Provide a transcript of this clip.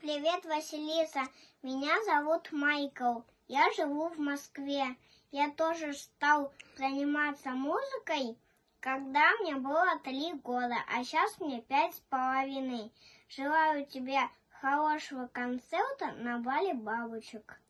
Привет, Василиса. Меня зовут Майкл. Я живу в Москве. Я тоже стал заниматься музыкой, когда мне было три года, а сейчас мне пять с половиной. Желаю тебе хорошего концерта на бале бабочек.